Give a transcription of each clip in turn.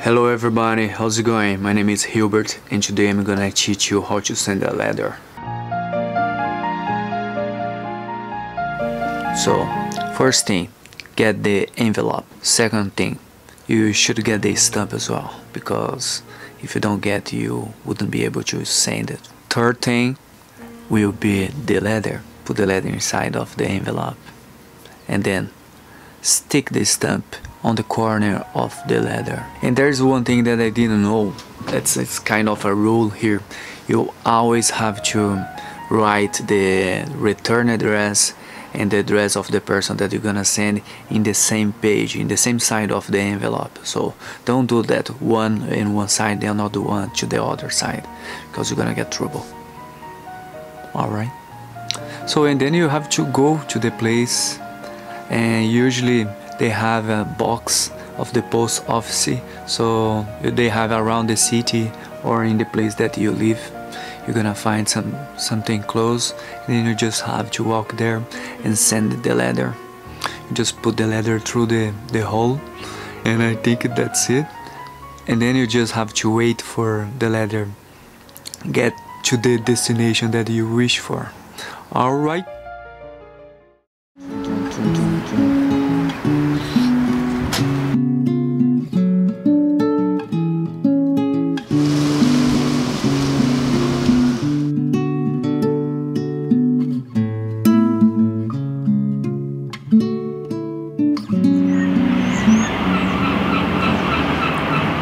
Hello everybody, how's it going? My name is Hilbert and today I'm gonna teach you how to send a letter. So, first thing, get the envelope. Second thing, you should get the stamp as well because if you don't get you wouldn't be able to send it. Third thing will be the letter. Put the letter inside of the envelope and then stick the stamp on the corner of the leather. And there's one thing that I didn't know. It's it's kind of a rule here. You always have to write the return address and the address of the person that you're gonna send in the same page, in the same side of the envelope. So don't do that one in one side and another one to the other side because you're gonna get trouble. Alright? So and then you have to go to the place and usually they have a box of the post office so they have around the city or in the place that you live you're gonna find some something close and then you just have to walk there and send the letter. You just put the letter through the the hole and I think that's it. And then you just have to wait for the letter. Get to the destination that you wish for. All right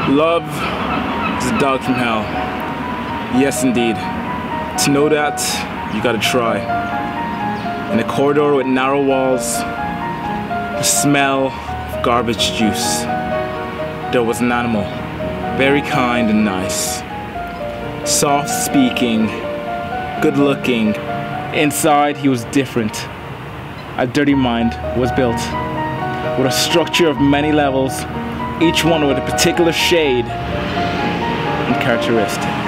Love is a dog from hell. Yes, indeed. To know that, you gotta try. In a corridor with narrow walls, the smell of garbage juice. There was an animal, very kind and nice. Soft speaking, good looking. Inside, he was different. A dirty mind was built with a structure of many levels each one with a particular shade and characteristic.